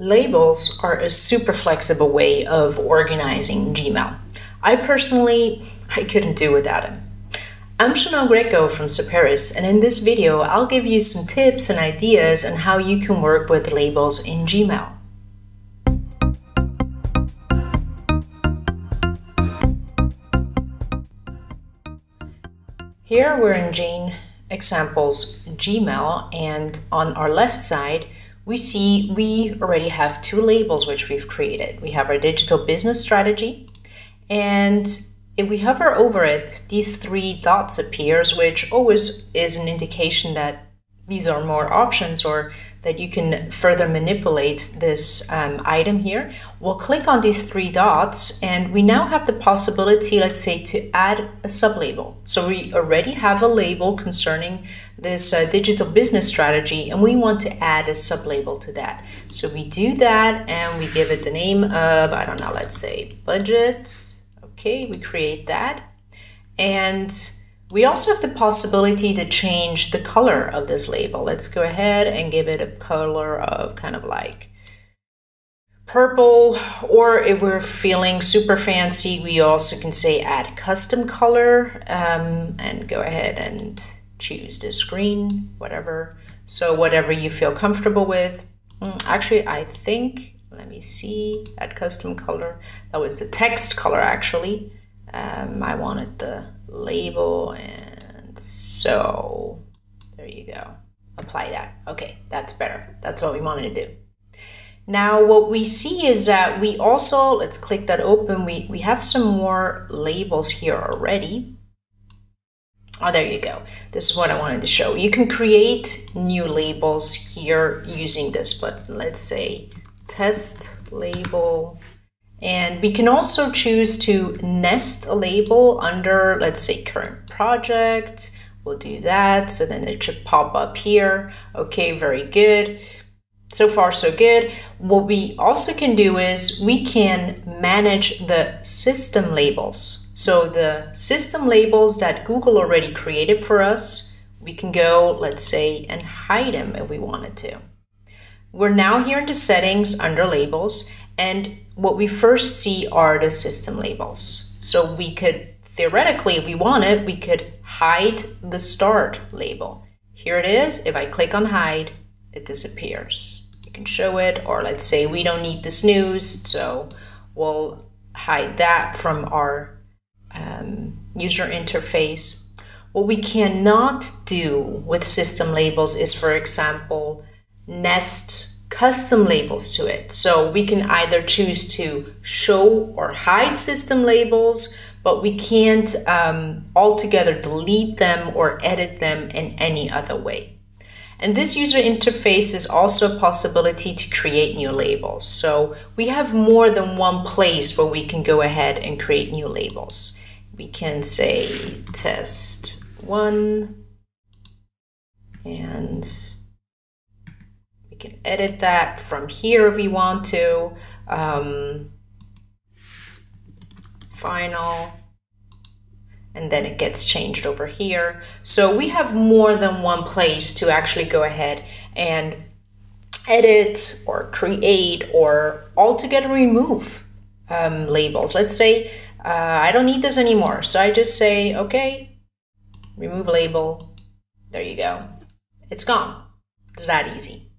Labels are a super flexible way of organizing Gmail. I personally, I couldn't do without them. I'm Chanel Greco from Saperis, and in this video, I'll give you some tips and ideas on how you can work with labels in Gmail. Here we're in Jane Examples Gmail, and on our left side, we see we already have two labels which we've created. We have our digital business strategy and if we hover over it, these three dots appears, which always is an indication that these are more options or that you can further manipulate this um, item here. We'll click on these three dots and we now have the possibility, let's say, to add a sublabel. So we already have a label concerning this uh, digital business strategy and we want to add a sublabel to that. So we do that and we give it the name of, I don't know, let's say budget. Okay, we create that. And we also have the possibility to change the color of this label. Let's go ahead and give it a color of kind of like purple, or if we're feeling super fancy, we also can say add custom color um, and go ahead and choose this green, whatever. So whatever you feel comfortable with. Mm, actually, I think, let me see, add custom color. That was the text color actually. Um, I wanted the label and so there you go. Apply that. Okay, that's better. That's what we wanted to do. Now what we see is that we also, let's click that open, we, we have some more labels here already. Oh, there you go. This is what I wanted to show. You can create new labels here using this but Let's say test label and we can also choose to nest a label under, let's say, current project. We'll do that. So then it should pop up here. Okay, very good. So far, so good. What we also can do is we can manage the system labels. So the system labels that Google already created for us, we can go, let's say, and hide them if we wanted to. We're now here in the settings under labels and what we first see are the system labels. So we could, theoretically, if we wanted, we could hide the start label. Here it is. If I click on hide, it disappears. You can show it, or let's say we don't need the snooze, so we'll hide that from our um, user interface. What we cannot do with system labels is, for example, nest custom labels to it. So we can either choose to show or hide system labels, but we can't um, altogether delete them or edit them in any other way. And this user interface is also a possibility to create new labels. So we have more than one place where we can go ahead and create new labels. We can say test one and can edit that from here if we want to. Um, final and then it gets changed over here. So we have more than one place to actually go ahead and edit or create or altogether remove um, labels. Let's say uh, I don't need this anymore. So I just say, okay, remove label. There you go. It's gone. It's that easy.